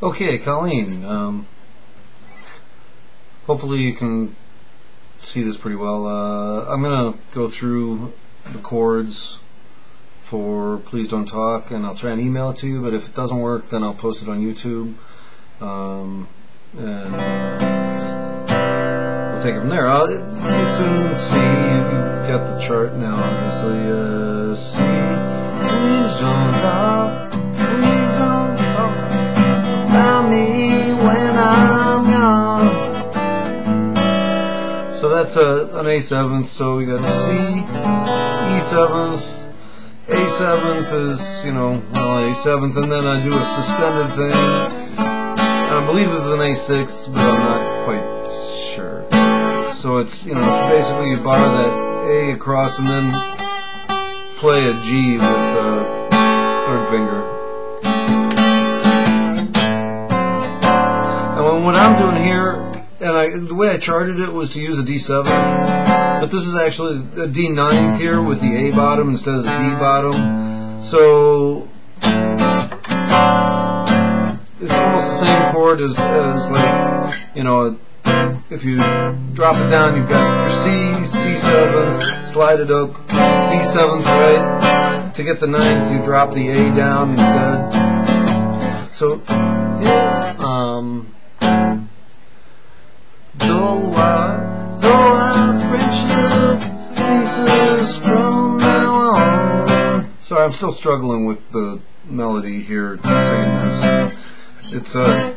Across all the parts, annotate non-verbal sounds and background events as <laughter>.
Okay, Colleen. Um, hopefully you can see this pretty well. Uh, I'm gonna go through the chords for Please Don't Talk, and I'll try and email it to you. But if it doesn't work, then I'll post it on YouTube, um, and uh, we'll take it from there. I'll, it's in C. You've got the chart now, obviously. Uh, C. Please don't talk. Please don't talk about me when I'm gone. So that's a, an A seventh. So we got C, E seventh. A seventh is, you know, well, A seventh, and then I do a suspended thing. I believe this is an A six, but I'm not quite sure. So it's, you know, it's basically you bar that A across and then play a G with the third finger. What I'm doing here, and I, the way I charted it was to use a D7, but this is actually a D9 here with the A bottom instead of the D bottom. So it's almost the same chord as, as like, you know, if you drop it down, you've got your C, C7, slide it up, D7, right? To get the ninth, you drop the A down instead. So, yeah, um, though our, though our friendship ceases from. Sorry, I'm still struggling with the melody here saying this. It's uh,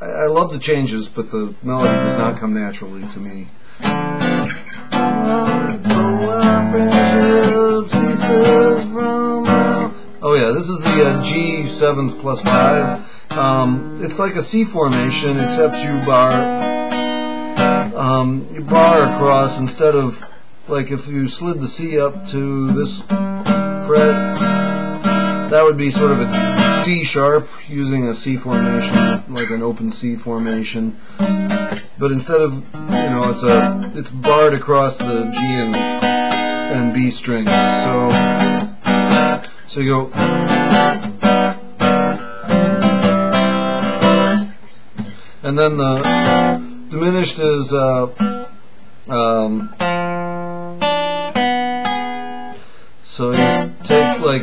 I, I love the changes, but the melody does not come naturally to me. Oh yeah, this is the uh, G seventh plus five. Um, it's like a C formation, except you bar um, you bar across instead of like if you slid the C up to this fret, that would be sort of a D sharp using a C formation, like an open C formation. But instead of you know, it's a it's barred across the G and and B strings. So so you go. And then the diminished is uh, um, so you take like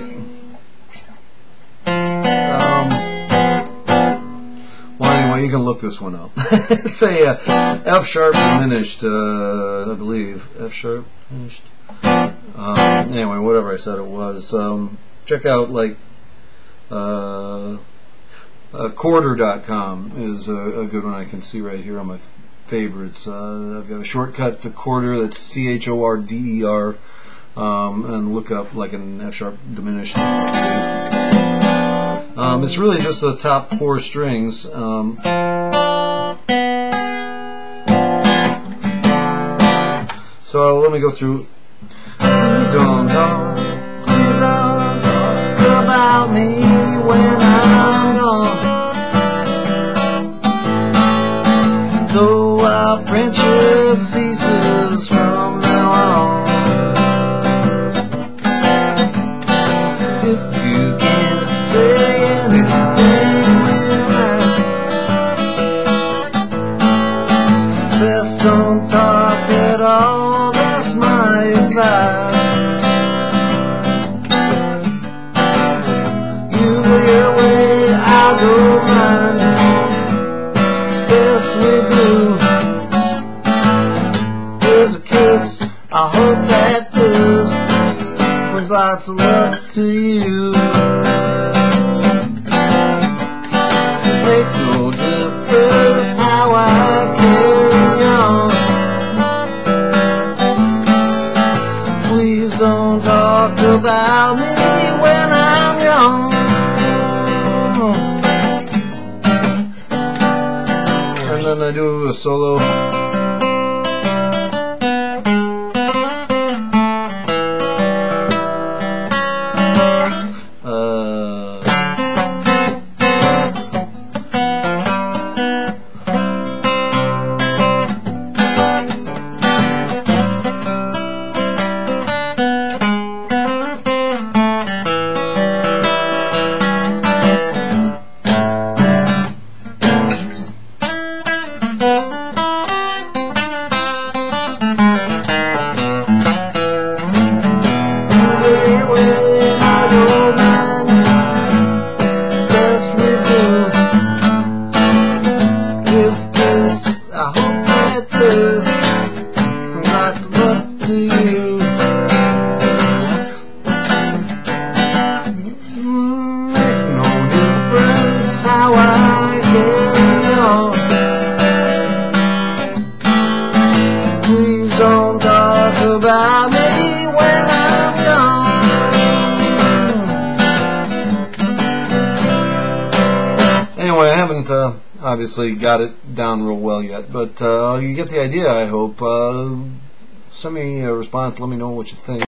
um, well anyway you can look this one up. <laughs> it's a uh, F sharp diminished uh, I believe F sharp diminished. Um, anyway, whatever I said it was. Um, check out like uh, uh, chorder.com is a, a, good one I can see right here on my favorites. Uh, I've got a shortcut to chorder that's C H O R D E R, um, and look up like an F sharp diminished. Um, it's really just the top four strings. Um, so let me go through. Please don't talk, please don't about me when I'm gone. Though our friendship ceases from now on. If you can't say best we do. Here's a kiss. I hope that this brings lots of luck to you. It makes no difference how I carry on. Please don't talk about me I do a solo. Uh, obviously got it down real well yet, but uh, you get the idea. I hope. Uh, send me a response. Let me know what you think.